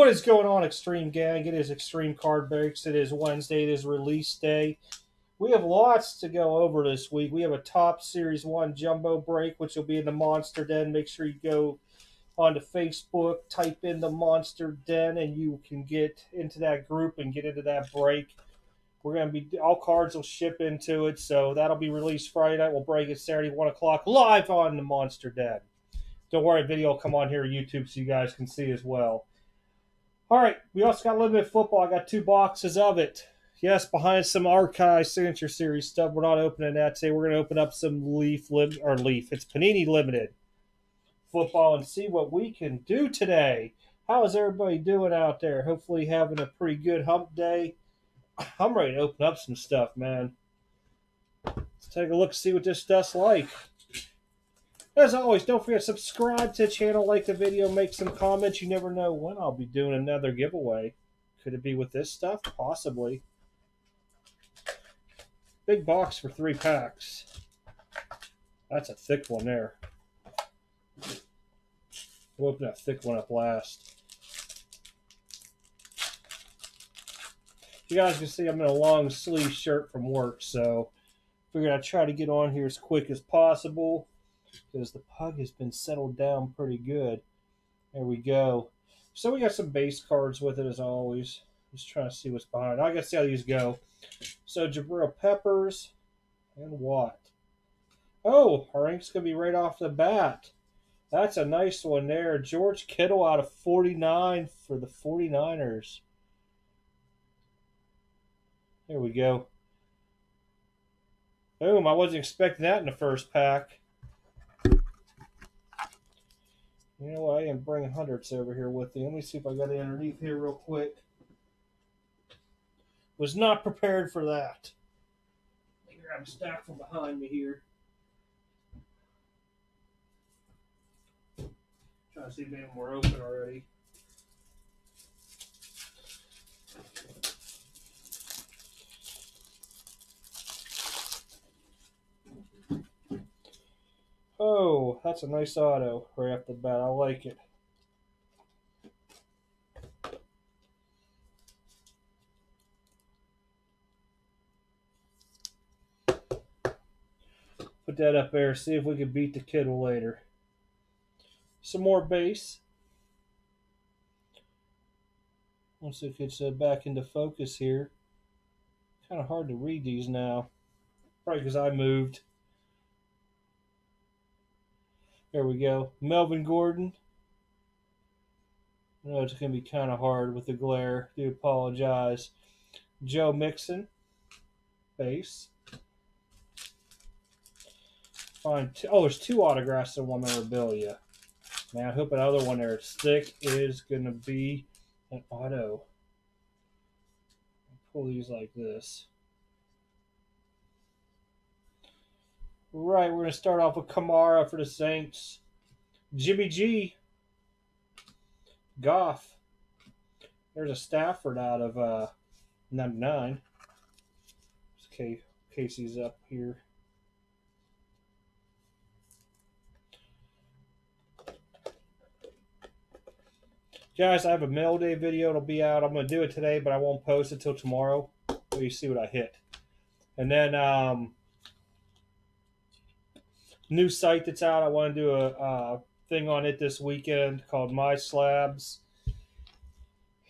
What is going on, Extreme Gang? It is Extreme Card Breaks. It is Wednesday. It is release day. We have lots to go over this week. We have a Topps Series 1 jumbo break, which will be in the Monster Den. Make sure you go onto Facebook, type in the Monster Den, and you can get into that group and get into that break. We're going to be, all cards will ship into it, so that'll be released Friday night. We'll break it Saturday, 1 o'clock, live on the Monster Den. Don't worry, video will come on here YouTube so you guys can see as well. All right, we also got a little limited football. I got two boxes of it. Yes, behind some archive signature series stuff. We're not opening that today. We're going to open up some Leaf lim- or Leaf. It's Panini Limited football and see what we can do today. How is everybody doing out there? Hopefully, having a pretty good hump day. I'm ready to open up some stuff, man. Let's take a look, see what this stuff's like. As always, don't forget to subscribe to the channel, like the video, make some comments. You never know when I'll be doing another giveaway. Could it be with this stuff? Possibly. Big box for three packs. That's a thick one there. We'll open that thick one up last. You guys can see I'm in a long sleeve shirt from work, so figured I'd try to get on here as quick as possible because the pug has been settled down pretty good. There we go. So we got some base cards with it as always. Just trying to see what's behind. I gotta see how these go. So Jabril Peppers and what? Oh, our ink's gonna be right off the bat. That's a nice one there. George Kittle out of 49 for the 49ers. There we go. Boom, I wasn't expecting that in the first pack. You know what? I am bringing hundreds over here with me. Let me see if I got it underneath here real quick. Was not prepared for that. Me grab a stack from behind me here. Trying to see if any were open already. Oh, that's a nice auto right off the bat. I like it. Put that up there. See if we can beat the Kittle later. Some more base. Once it gets uh, back into focus here. Kind of hard to read these now. Probably because I moved. There we go. Melvin Gordon. I know it's going to be kind of hard with the glare. Do apologize. Joe Mixon. Base. Fine. Oh, there's two autographs and one memorabilia. Man, I hope another one there. Stick is going to be an auto. Pull these like this. Right, we're going to start off with Kamara for the Saints. Jimmy G. Goff. There's a Stafford out of uh, 99. Okay, Casey's up here. Guys, I have a mail day video. It'll be out. I'm going to do it today, but I won't post it till tomorrow. So you see what I hit. And then um, new site that's out. I want to do a, a thing on it this weekend called My Slabs.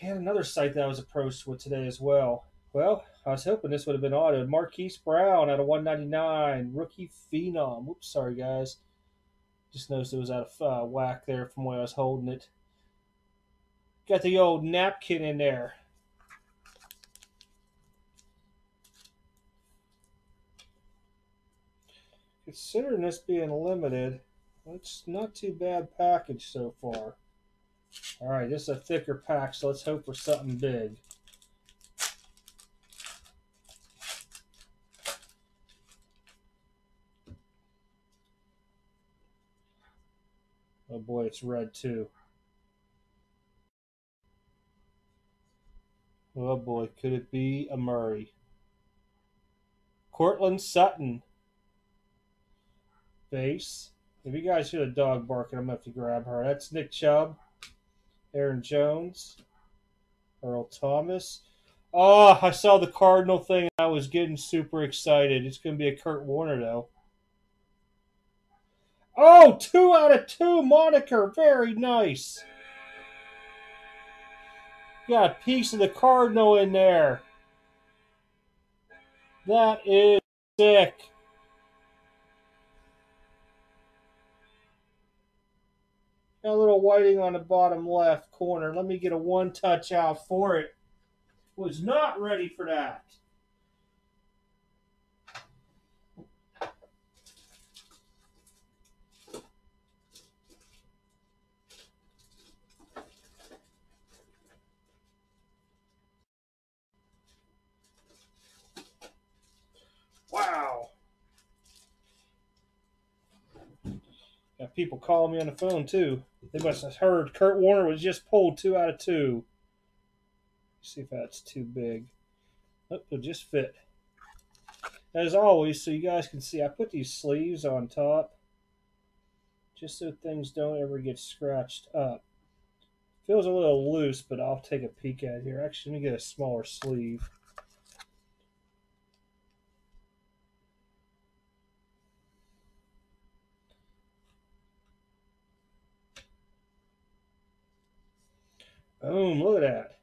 And another site that I was approached with today as well. Well, I was hoping this would have been autoed. Marquise Brown out of 199. Rookie Phenom. Whoops, sorry guys. Just noticed it was out of uh, whack there from where I was holding it. Got the old napkin in there. Considering this being limited, it's not too bad package so far. All right, this is a thicker pack, so let's hope for something big. Oh boy, it's red too. Oh boy, could it be a Murray? Courtland Sutton. Base. If you guys hear a dog barking, I'm going to have to grab her. That's Nick Chubb. Aaron Jones. Earl Thomas. Oh, I saw the Cardinal thing. I was getting super excited. It's going to be a Kurt Warner, though. Oh, two out of two moniker. Very nice. Got a piece of the Cardinal in there. That is sick. A little whiting on the bottom left corner. Let me get a one touch out for it. Was not ready for that. Wow. Got people calling me on the phone too. They must have heard Kurt Warner was just pulled two out of two. See if that's too big. Oh, it'll just fit. As always, so you guys can see, I put these sleeves on top just so things don't ever get scratched up. Feels a little loose, but I'll take a peek at it here. Actually, let me get a smaller sleeve. Boom, look at that.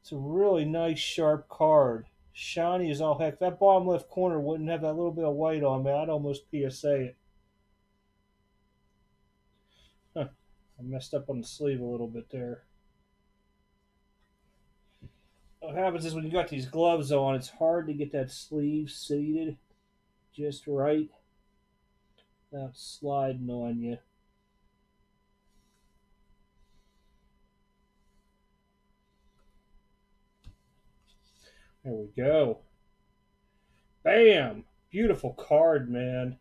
It's a really nice, sharp card. Shiny as all heck. That bottom left corner wouldn't have that little bit of white on me. I'd almost PSA it. Huh. I messed up on the sleeve a little bit there. What happens is when you got these gloves on, it's hard to get that sleeve seated just right without sliding on you. There we go. Bam! Beautiful card, man.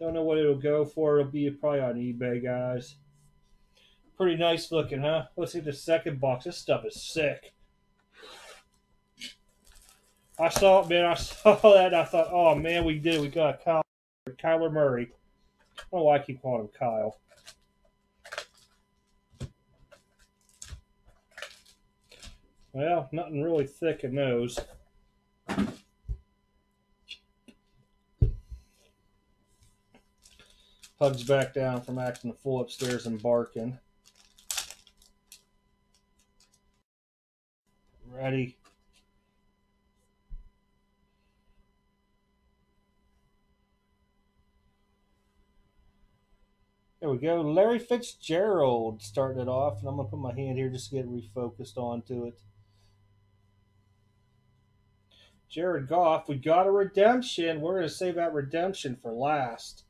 Don't know what it'll go for. It'll be probably on eBay, guys. Pretty nice looking, huh? Let's see the second box. This stuff is sick. I saw it, man. I saw that and I thought, oh, man, we did. We got Kyle, Kyler Murray. I don't know why I keep calling him Kyle. Well, nothing really thick in those. Hugs back down from acting a fool upstairs and barking. Ready. There we go. Larry Fitzgerald starting it off, and I'm going to put my hand here just to get refocused onto it. Jared Goff, we got a redemption. We're going to save that redemption for last.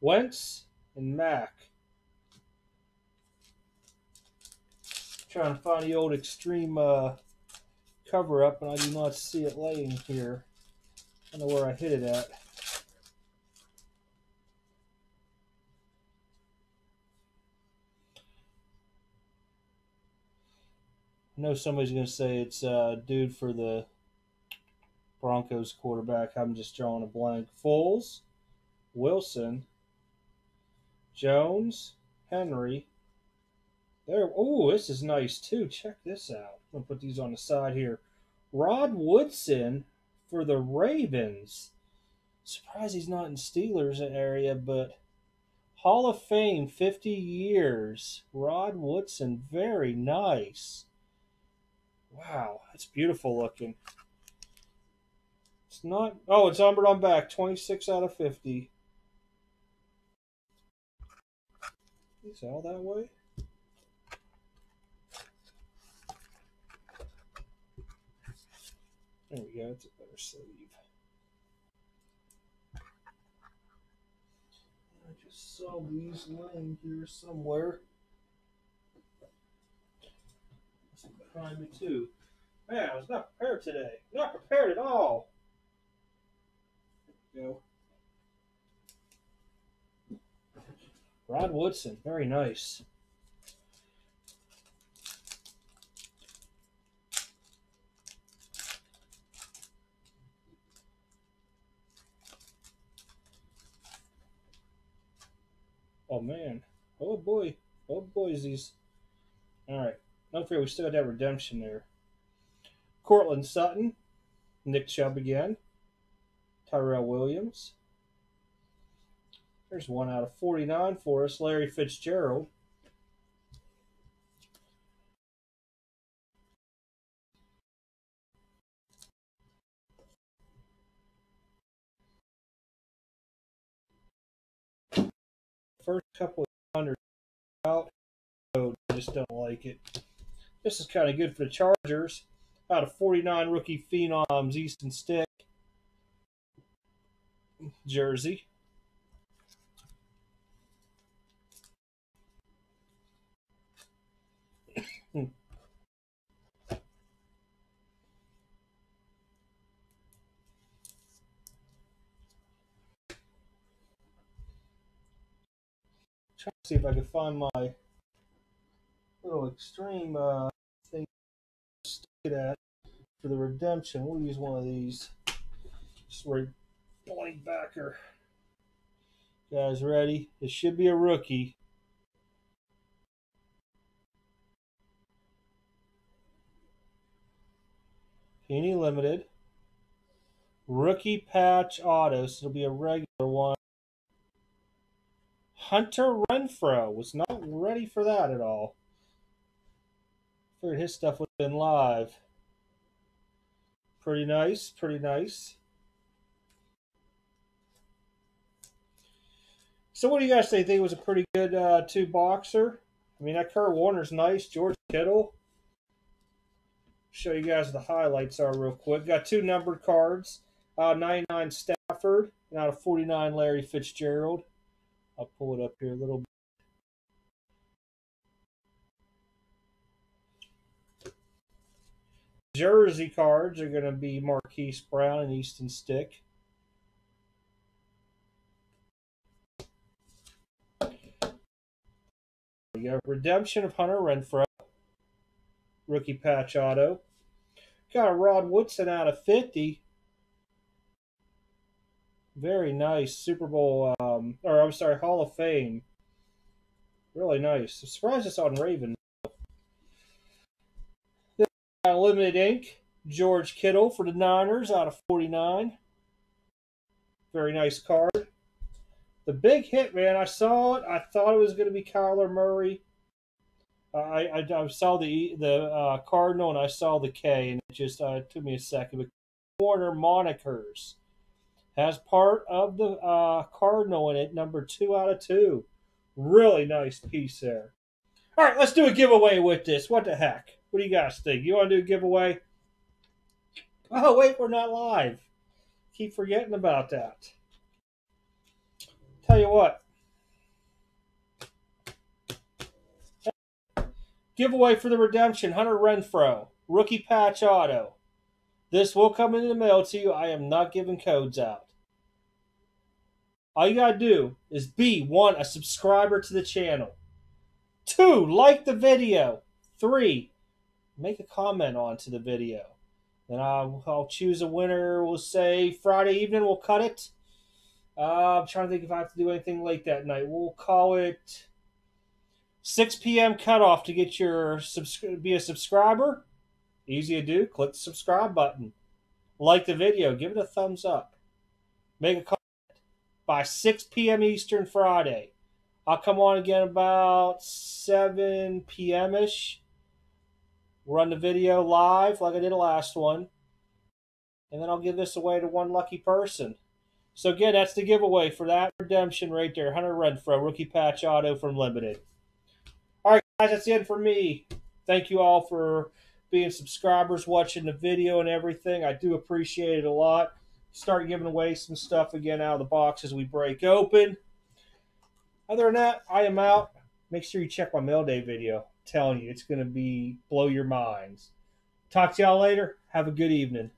Wentz and Mac. Trying to find the old extreme uh, cover up, and I do not see it laying here. I don't know where I hit it at. I know somebody's going to say it's uh, dude for the Broncos quarterback. I'm just drawing a blank. Foles, Wilson, Jones, Henry. There. Oh, this is nice too. Check this out. I'm gonna put these on the side here. Rod Woodson for the Ravens. Surprised he's not in Steelers area, but Hall of Fame, 50 years. Rod Woodson, very nice. Wow, that's beautiful looking. It's not. Oh, it's numbered on back. 26 out of 50. Is all that way? There we go. It's a better sleeve. I just saw these laying here somewhere. Behind me too. Man, I was not prepared today. Not prepared at all Rod Woodson, very nice. Oh man. Oh boy. Oh boysies. Alright. No fear, we still got that redemption there. Courtland Sutton, Nick Chubb again, Tyrell Williams. There's one out of 49 for us, Larry Fitzgerald. First couple of hundred out, I just don't like it. This is kind of good for the Chargers. Out of 49 rookie phenoms, Easton Stick jersey. Trying to see if I can find my little extreme uh, thing to stick it at for the redemption. We'll use one of these. Just right blank backer. Guys, ready? It should be a rookie. Panini Limited. Rookie patch auto, so it'll be a regular one. Hunter Renfrow was not ready for that at all. Figured his stuff would have been live. Pretty nice, pretty nice. So, what do you guys think? Think it was a pretty good uh, two boxer? I mean, that Kurt Warner's nice. George Kittle. Show you guys the highlights are real quick. Got two numbered cards. Uh, 99 Stafford and out of 49 Larry Fitzgerald. I'll pull it up here a little bit. Jersey cards are going to be Marquise Brown and Easton Stick. Got redemption of Hunter Renfrow, rookie patch auto. Got a Rod Woodson out of 50. Very nice Super Bowl, um, or I'm sorry, Hall of Fame. Really nice. I'm surprised it's on Raven. Limited ink, George Kittle for the Niners out of 49. Very nice card. The big hit, man, I saw it. I thought it was going to be Kyler Murray. I, I, I, saw the the uh, Cardinal and I saw the K, and it just uh, took me a second. But Warner monikers has part of the uh, Cardinal in it, number two out of two. Really nice piece there. All right, let's do a giveaway with this. What the heck? What do you guys think? You want to do a giveaway? Oh, wait, we're not live. Keep forgetting about that. Tell you what. Giveaway for the redemption Hunter Renfrow, rookie patch auto. This will come in the mail to you. I am not giving codes out. All you gotta do is be one, a subscriber to the channel. Two, like the video. Three, make a comment onto the video. Then I'll, I'll choose a winner. We'll say Friday evening. We'll cut it. Uh, I'm trying to think if I have to do anything late that night. We'll call it 6 p.m. cutoff to get your be a subscriber. Easy to do. Click the subscribe button. Like the video. Give it a thumbs up. Make a comment by 6 p.m. Eastern Friday. I'll come on again about 7 p.m. ish. Run the video live like I did the last one. And then I'll give this away to one lucky person. So again, that's the giveaway for that redemption right there. Hunter Renfrow, rookie patch auto from Limited. All right, guys, that's it for me. Thank you all for being subscribers, watching the video and everything. I do appreciate it a lot. Start giving away some stuff again out of the box as we break open. Other than that, I am out. Make sure you check my mail day video. I'm telling you, it's going to be blow your minds. Talk to y'all later. Have a good evening.